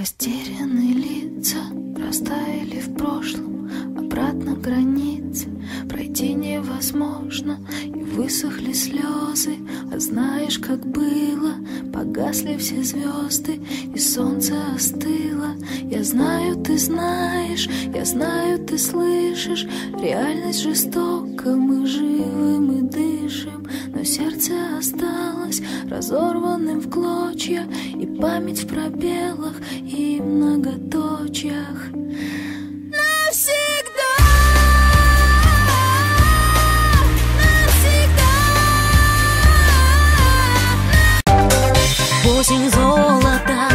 Растерянные лица растаяли в прошлом Обратно границы пройти невозможно И высохли слезы, а знаешь, как было Погасли все звезды, и солнце остыло. Я знаю, ты знаешь, я знаю, ты слышишь. Реальность жестока, мы живы, мы дышим Но сердце осталось разорванным в клочья И память в пробелах и многоточиях Навсегда! Осень золота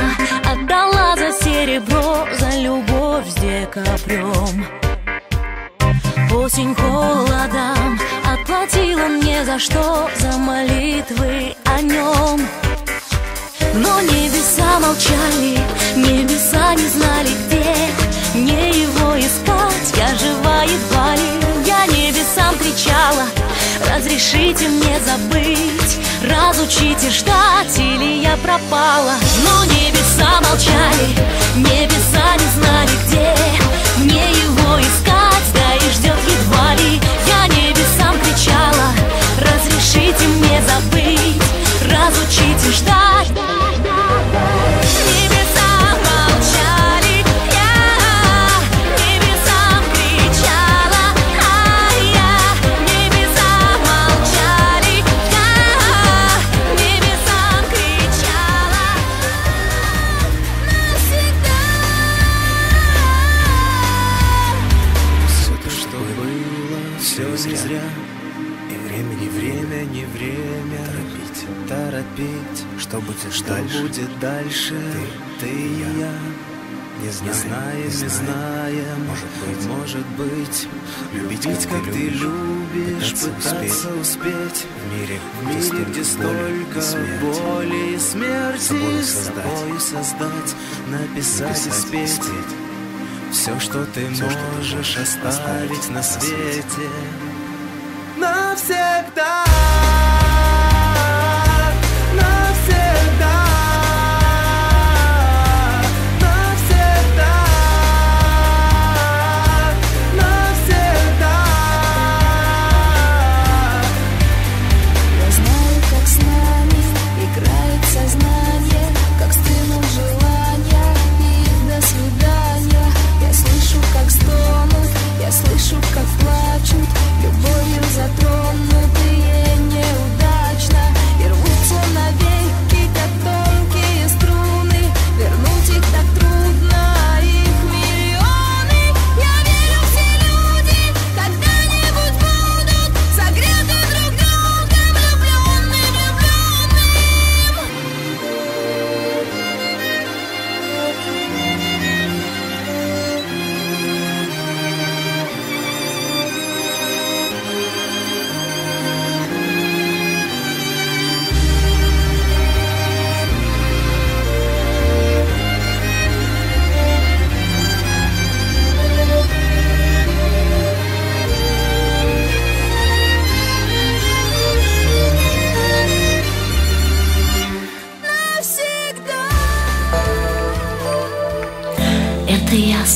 отдала за серебро, за любовь с декабрем. Осень холодом отплатила мне за что, за молитвы нем. Но небеса молчали, небеса не знали где Мне его искать, я жива едва ли Я небесам кричала, разрешите мне забыть Разучите ждать или я пропала не зря. И время, не время, не время. Торопить, торопить. Что будет что дальше? будет дальше? Ты, ты и я. не знаем, не знаем, может быть, может быть, любить, как, ты любишь, пытаться, успеть, в мире, в мире, где столько боли и смерти, собой создать, создать, написать, и спеть, все, что ты можешь оставить на свете, навсегда. Навсегда,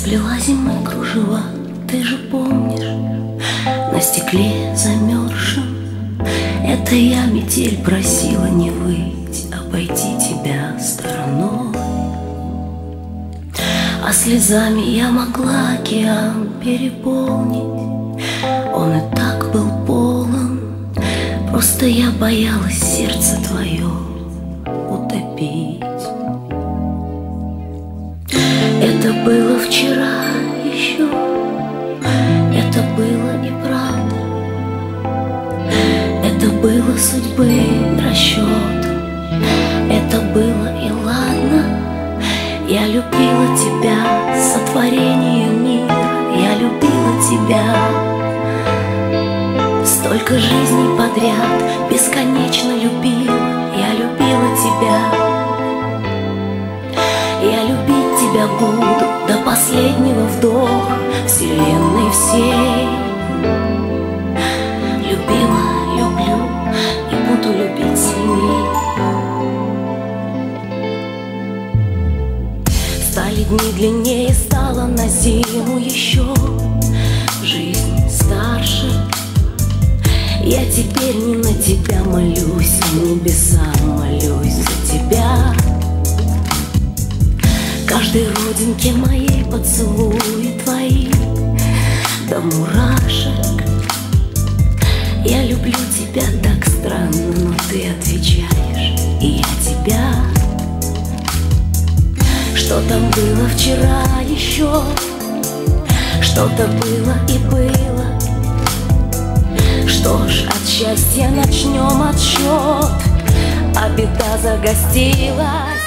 сплела зимой кружева, ты же помнишь, на стекле замерзшем. Это я метель просила не выйти, обойти тебя стороной. А слезами я могла океан переполнить, он и так был полон, просто я боялась сердце твое утопить. Это было Это было судьбы расчет, это было и ладно. Я любила тебя, сотворение мира, я любила тебя. Столько жизней подряд, бесконечно любила, я любила тебя. Я любить тебя буду до последнего вдоха Вселенной всей Стали дни длиннее, стало на зиму еще. Жизнь старше. Я теперь не на тебя молюсь, а небесам молюсь за тебя. Каждой родинке моей поцелуи твои. До мурашек. Я люблю тебя так Что-то было и было. Что ж, от счастья начнем отсчет. А беда загостилась